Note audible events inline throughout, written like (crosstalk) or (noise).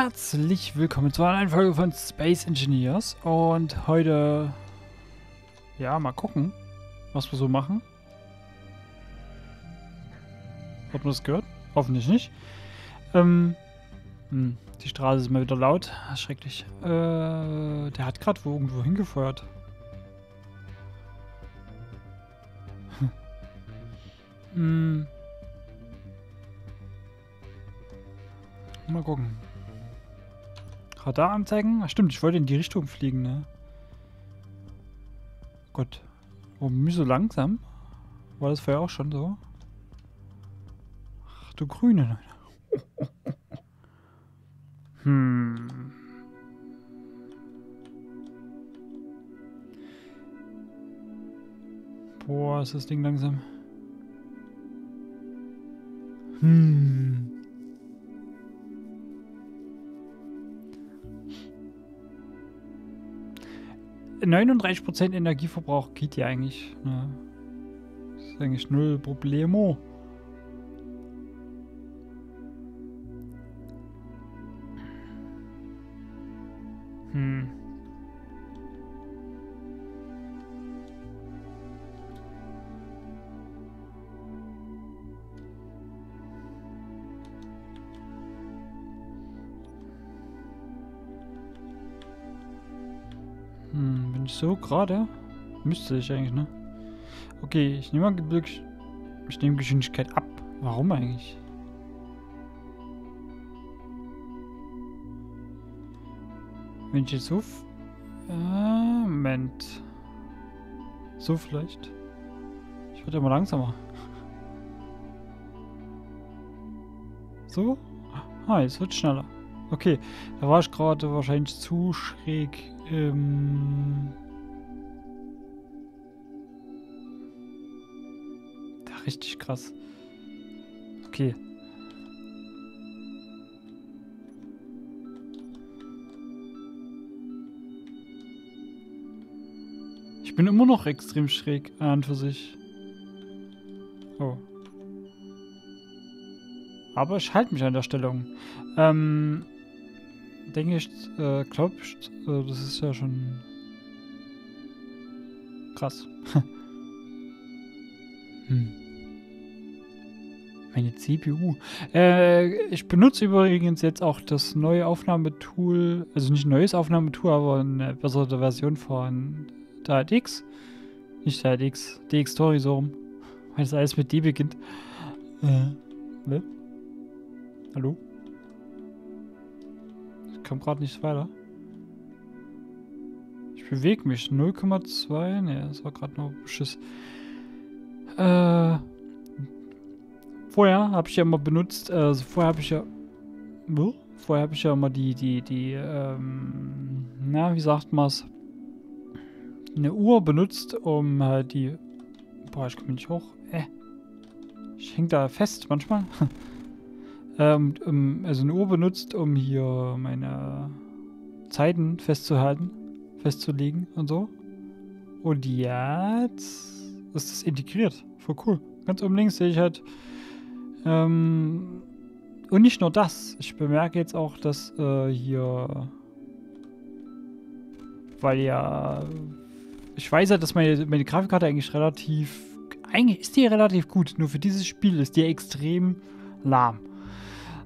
Herzlich willkommen zu einer neuen Folge von Space Engineers und heute, ja, mal gucken, was wir so machen. Hat man das gehört? Hoffentlich nicht. Ähm, hm, die Straße ist mal wieder laut, schrecklich. Äh, der hat gerade wo irgendwo hingefeuert. (laughs) hm. Mal gucken. Radar anzeigen? Ach stimmt, ich wollte in die Richtung fliegen, ne? Gott. Warum ich so langsam? War das vorher auch schon so? Ach du Grüne. (laughs) hm. Boah, ist das Ding langsam. Hm. 39% Energieverbrauch geht ja eigentlich. Ne? Ist eigentlich null Problemo. So gerade? Müsste ich eigentlich, ne? Okay, ich nehme mal ich nehme Geschwindigkeit ab. Warum eigentlich? Wenn ich jetzt so... Äh, Moment. So vielleicht. Ich werde immer langsamer. So? Ah, jetzt wird schneller. Okay, da war ich gerade wahrscheinlich zu schräg ähm da richtig krass. Okay. Ich bin immer noch extrem schräg an für sich. Oh. Aber ich halte mich an der Stellung. Ähm, denke ich, äh, glaubst, äh, das ist ja schon krass. (laughs) hm. Meine CPU. Äh, ich benutze übrigens jetzt auch das neue Aufnahmetool, also nicht neues Aufnahmetool, aber eine bessere Version von DX. Nicht DX, DX Story so rum. Weil das alles mit D beginnt. Äh, ne? Hallo? Komme gerade nicht weiter. Ich bewege mich. 0,2. Ne, das war gerade nur Beschiss. Äh, vorher habe ich ja immer benutzt, also vorher habe ich ja. Vorher habe ich ja immer die, die, die, ähm, na, wie sagt man es? Eine Uhr benutzt, um halt die. Boah, ich komme nicht hoch. Äh. Ich hänge da fest manchmal. (laughs) Ähm, um, also eine Uhr benutzt, um hier meine Zeiten festzuhalten, festzulegen und so. Und jetzt ist das integriert. Voll cool. Ganz oben links sehe ich halt. Ähm, und nicht nur das. Ich bemerke jetzt auch, dass äh, hier. Weil ja. Ich weiß ja, dass meine, meine Grafikkarte eigentlich relativ. Eigentlich ist die relativ gut. Nur für dieses Spiel ist die extrem lahm.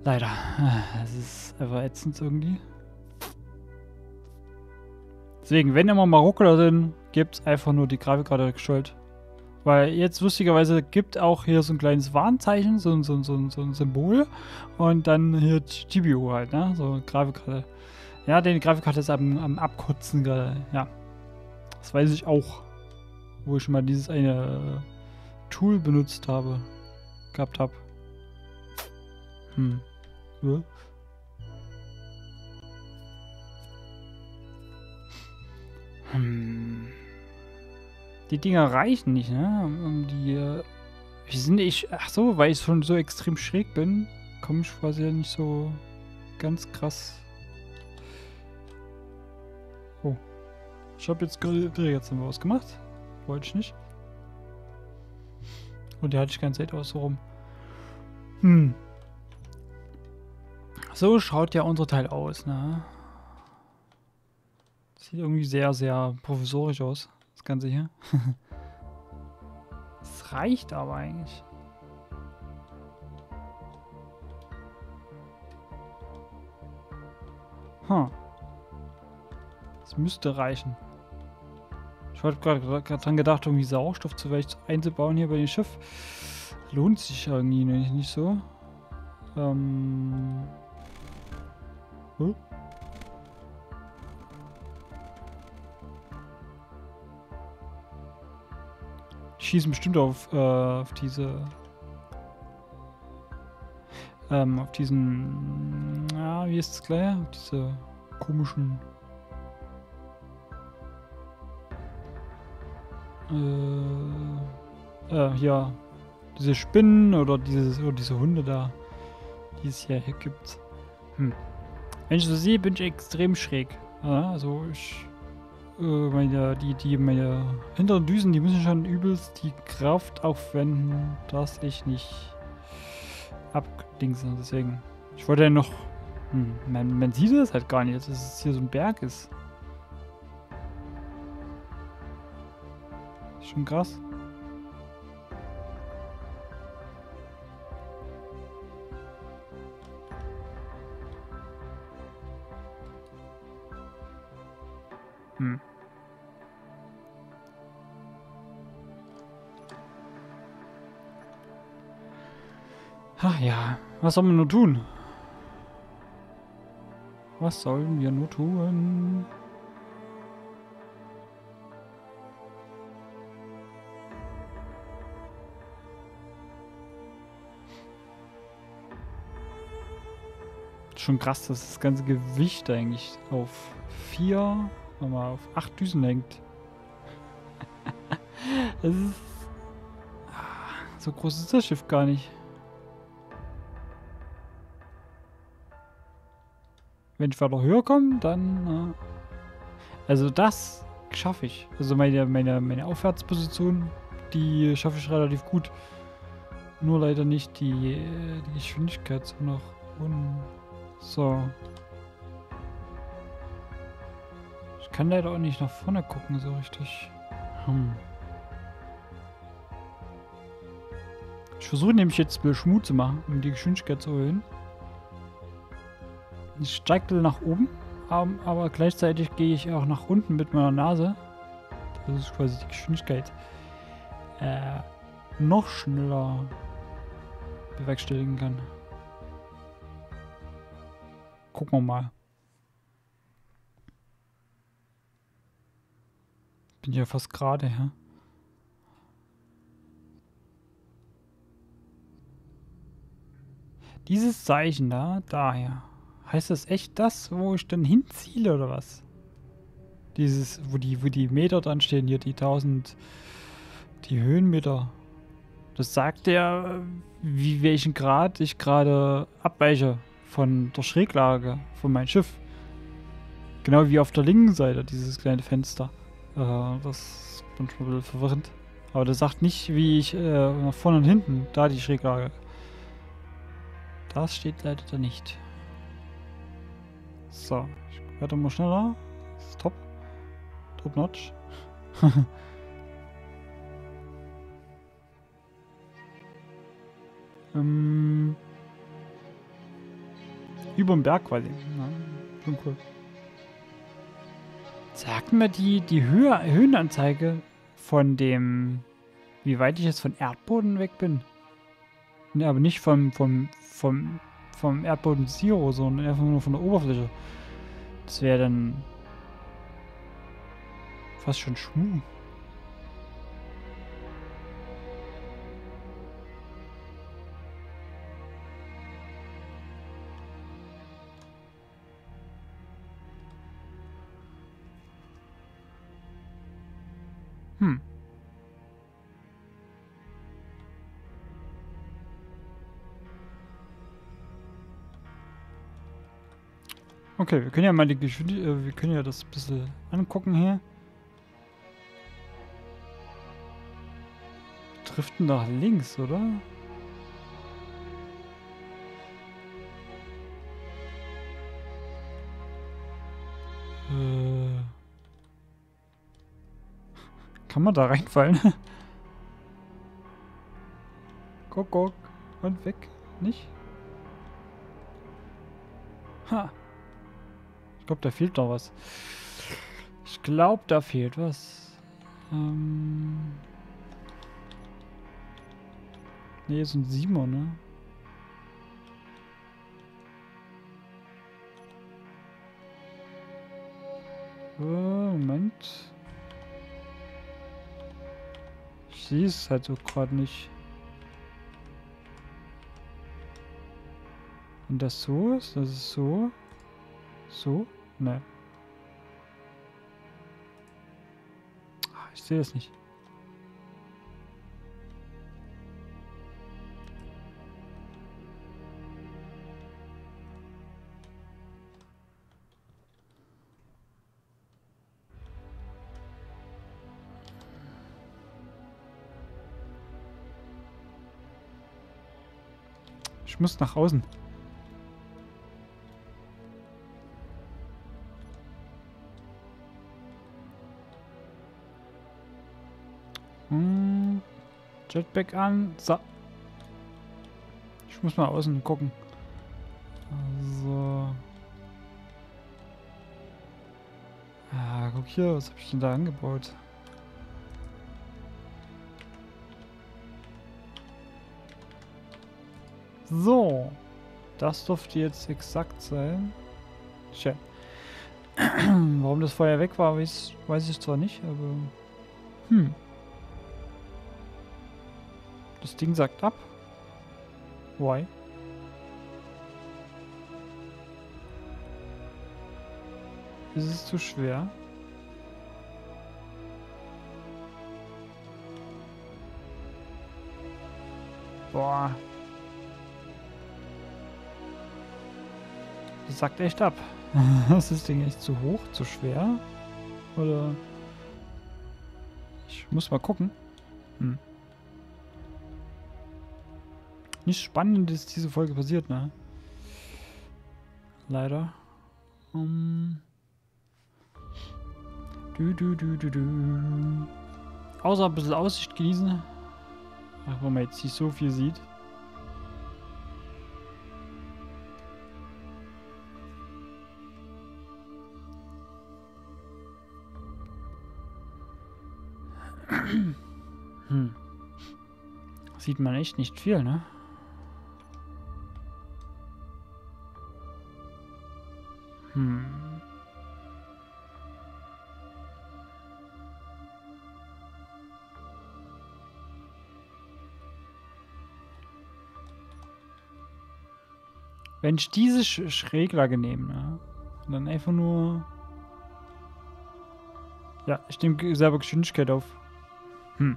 Leider. Es ist einfach ätzend irgendwie. Deswegen, wenn immer mal Ruckler sind, gibt es einfach nur die Grafikkarte schuld. Weil jetzt lustigerweise gibt auch hier so ein kleines Warnzeichen, so, so, so, so ein Symbol. Und dann hier GPU halt, ne? So Grafikkarte. Ja, die Grafikkarte ist am, am Abkotzen gerade. Ja. Das weiß ich auch. Wo ich schon mal dieses eine Tool benutzt habe. Gehabt habe. Hm. Ja. Hm. Die Dinger reichen nicht, ne? Um die. Äh, wie sind ich. Ach so, weil ich schon so extrem schräg bin, komme ich quasi nicht so ganz krass. Oh. Ich habe jetzt gerade jetzt haben wir was gemacht. Wollte ich nicht. Und der hatte ich ganz Zeit aus so rum. Hm. So schaut ja unser Teil aus, ne? Sieht irgendwie sehr, sehr provisorisch aus, das Ganze hier. (laughs) Es reicht aber eigentlich. Hm. Das müsste reichen. Ich hatte gerade dran gedacht, irgendwie Sauerstoff zu vielleicht einzubauen hier bei dem Schiff. Lohnt sich irgendwie nicht so. Ähm. Huh? Die schießen bestimmt auf, äh, auf diese. Ähm, auf diesen. Ja, wie ist es gleich? Auf diese komischen. Äh, äh, ja, diese Spinnen oder, dieses, oder diese Hunde da, die es hier, hier gibt. Hm. Wenn ich so sehe, bin ich extrem schräg. Ja, also ich, äh, meine, die, die, meine hinteren Düsen, die müssen schon übelst die Kraft aufwenden, dass ich nicht abdingse. Deswegen, ich wollte ja noch, hm, man, man sieht es halt gar nicht, dass es hier so ein Berg ist. Schon krass. Was sollen wir nur tun? Was sollen wir nur tun? Schon krass, dass das ganze Gewicht eigentlich auf vier, nochmal auf acht Düsen hängt. (laughs) das ist. So groß ist das Schiff gar nicht. Wenn ich weiter höher komme, dann. also das schaffe ich. Also meine, meine, meine Aufwärtsposition, die schaffe ich relativ gut. Nur leider nicht die, die Geschwindigkeit so. Und so. Ich kann leider auch nicht nach vorne gucken, so richtig. Hm. Ich versuche nämlich jetzt Schmut zu machen, um die Geschwindigkeit zu erhöhen. Ich steige nach oben, aber gleichzeitig gehe ich auch nach unten mit meiner Nase. Das ist quasi die Geschwindigkeit. Äh, noch schneller bewerkstelligen kann. Gucken wir mal. Bin ja fast gerade, ja. Dieses Zeichen da, daher. Heißt das echt das, wo ich dann hinziele oder was? Dieses, wo die, wo die Meter dann stehen, hier die 1000, die Höhenmeter. Das sagt ja, wie welchen Grad ich gerade abweiche von der Schräglage von meinem Schiff. Genau wie auf der linken Seite, dieses kleine Fenster. Äh, das ist manchmal ein bisschen verwirrend. Aber das sagt nicht, wie ich äh, nach vorne und hinten, da die Schräglage. Das steht leider da nicht. So, ich werde mal schneller. Ist top. Top notch. (laughs) ähm über dem Berg quasi. Ja, schon cool. Sagt mir die, die Höhe, Höhenanzeige von dem, wie weit ich jetzt von Erdboden weg bin? Ne, aber nicht vom, vom, vom, vom Erdboden Zero, sondern einfach nur von der Oberfläche. Das wäre dann fast schon Schmuh. Okay, wir können ja mal die Geschwindigkeit, äh, wir können ja das ein bisschen angucken hier. Driften nach links, oder? Äh. Kann man da reinfallen? guck, guck. Und weg. Nicht? Ha. Ich glaube, da fehlt noch was. Ich glaube, da fehlt was. Ähm... Ne, ist ein Siebener, ne? Moment. Ich sehe es halt so gerade nicht. Wenn das so ist, das ist so. So? Ne. Ich sehe es nicht. Ich muss nach außen. Jetpack an. So. Ich muss mal außen gucken. So. Ah, guck hier, was habe ich denn da angebaut? So. Das dürfte jetzt exakt sein. Tja. (clears throat) Warum das Feuer weg war, weiß ich zwar nicht, aber... Hm. Das Ding sagt ab. Why? Ist es zu schwer? Boah. Das sagt echt ab. (laughs) ist das Ding echt zu hoch, zu schwer? Oder... Ich muss mal gucken. Hm. Nichts Spannendes diese Folge passiert, ne? Leider. Um. Du, du, du, du, du. Außer ein bisschen Aussicht genießen. Ach, wo man jetzt nicht so viel sieht. Hm. Sieht man echt nicht viel, ne? Hm. Wenn ich diese Sch Schräglage nehme, ne? Dann einfach nur... Ja, ich nehme selber Geschwindigkeit auf. Hm.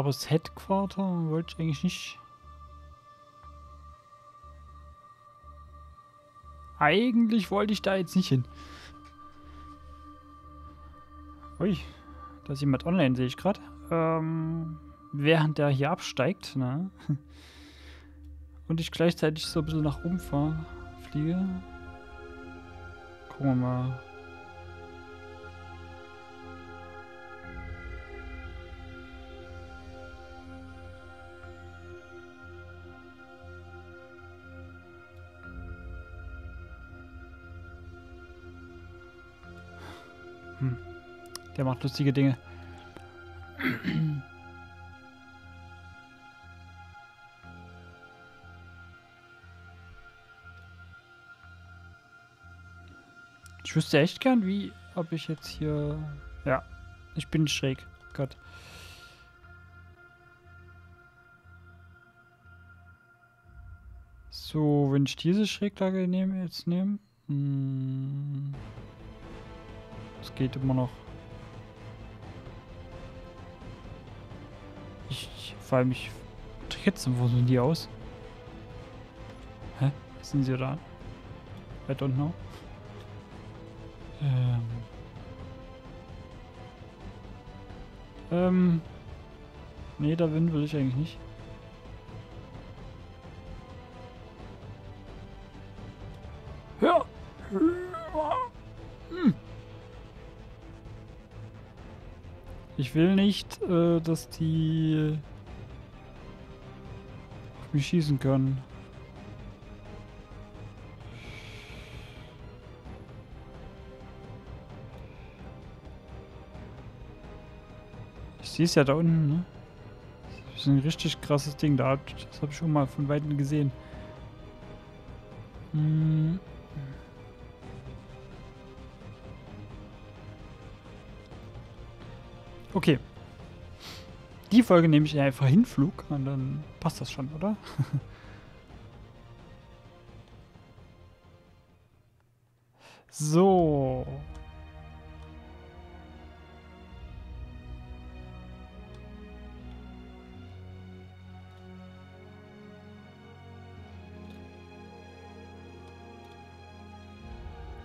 Aber das Headquarter wollte ich eigentlich nicht. Eigentlich wollte ich da jetzt nicht hin. Ui, da ist jemand online, sehe ich gerade. Ähm, während der hier absteigt, ne? Und ich gleichzeitig so ein bisschen nach oben fahre, fliege. Gucken wir mal. Der macht lustige Dinge. Ich wüsste echt gern, wie, ob ich jetzt hier... Ja, ich bin schräg. Gott. So, wenn ich diese Schräglage nehme, jetzt nehme... Hm. Es geht immer noch. Ich, ich fall mich tritzen. Wo sind die aus? Hä? Sind sie da? I don't know. Ähm. Ähm. Nee, da will ich eigentlich nicht. Hä? Hm. Ich will nicht, äh, dass die mich schießen können. Ich sehe es ja da unten, ne? Das ist ein richtig krasses Ding da. Das habe ich schon mal von Weitem gesehen. Hm. Okay. Die Folge nehme ich einfach Hinflug und dann passt das schon, oder? (laughs) so.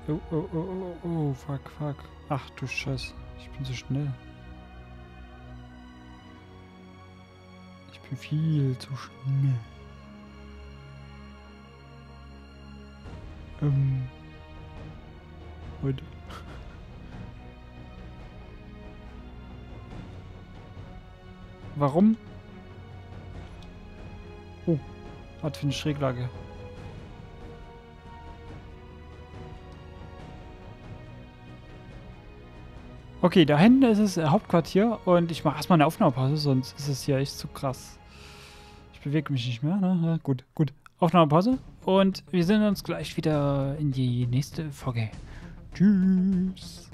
Oh, oh, oh, oh, oh, fuck, fuck. Ach du Scheiße. Ich bin so schnell. Viel zu schnell. Ähm. Heute. (laughs) Warum? Oh, was für eine Schräglage. Okay, da hinten ist das äh, Hauptquartier und ich mache erstmal eine Aufnahmepause, sonst ist es hier echt zu krass. Bewege mich nicht mehr, ne? Ja, gut, gut. Aufnahmepause und wir sehen uns gleich wieder in die nächste Folge. Tschüss.